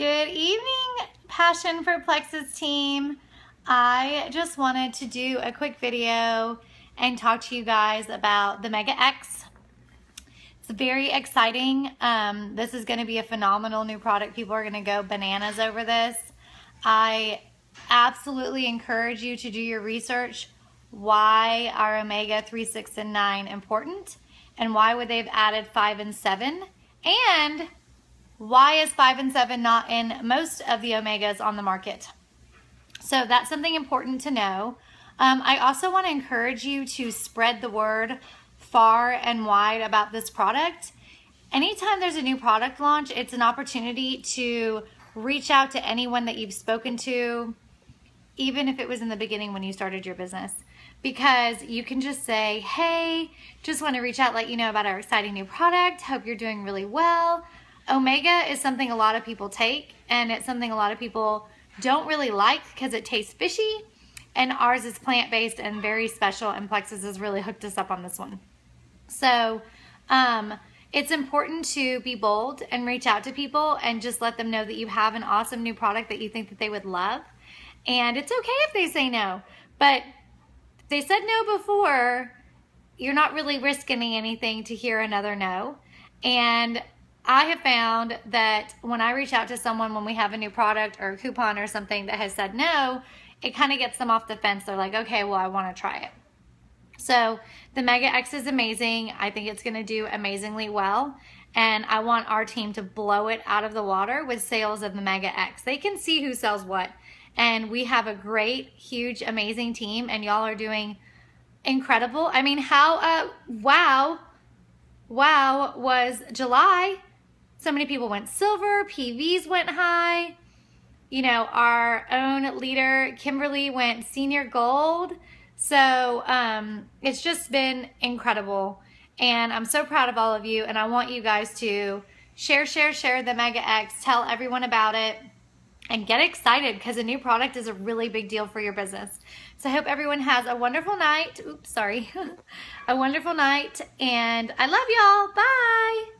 Good evening, Passion for Plexus team. I just wanted to do a quick video and talk to you guys about the Mega X. It's very exciting. Um, this is going to be a phenomenal new product. People are going to go bananas over this. I absolutely encourage you to do your research. Why are Omega 3, 6, and 9 important? And why would they have added 5 and 7? And why is 5 and 7 not in most of the Omegas on the market? So that's something important to know. Um, I also want to encourage you to spread the word far and wide about this product. Anytime there's a new product launch, it's an opportunity to reach out to anyone that you've spoken to, even if it was in the beginning when you started your business. Because you can just say, hey, just want to reach out, let you know about our exciting new product. Hope you're doing really well. Omega is something a lot of people take, and it's something a lot of people don't really like because it tastes fishy. And ours is plant-based and very special, and Plexus has really hooked us up on this one. So, um, it's important to be bold and reach out to people and just let them know that you have an awesome new product that you think that they would love. And it's okay if they say no, but they said no before, you're not really risking anything to hear another no. And I have found that when I reach out to someone when we have a new product or a coupon or something that has said no, it kind of gets them off the fence. They're like, okay, well, I want to try it. So the Mega X is amazing. I think it's going to do amazingly well. And I want our team to blow it out of the water with sales of the Mega X. They can see who sells what. And we have a great, huge, amazing team. And y'all are doing incredible. I mean, how, uh, wow, wow was July so many people went silver, PVs went high. You know, our own leader, Kimberly, went senior gold. So um, it's just been incredible. And I'm so proud of all of you. And I want you guys to share, share, share the Mega X. Tell everyone about it and get excited because a new product is a really big deal for your business. So I hope everyone has a wonderful night. Oops, sorry. a wonderful night. And I love y'all. Bye.